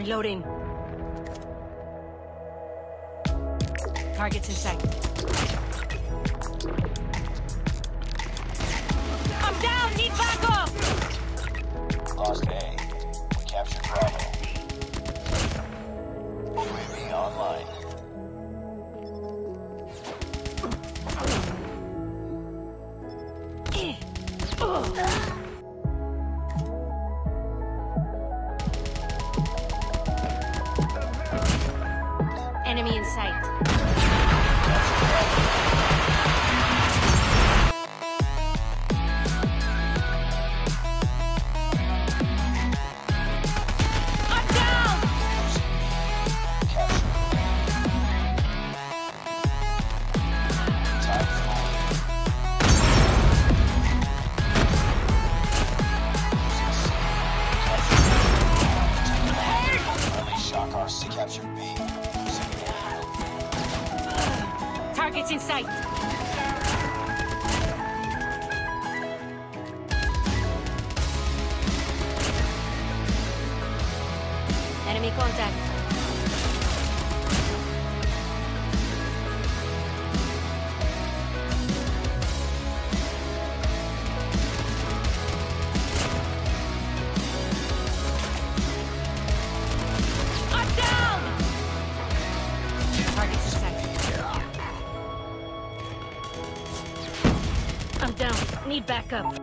Reloading. Targets in sight. I'm down! Need backup! Lost A. We captured Bravo. UAV online. Enemy in sight. Targets in sight. Enemy contact. I'm down. Need backup.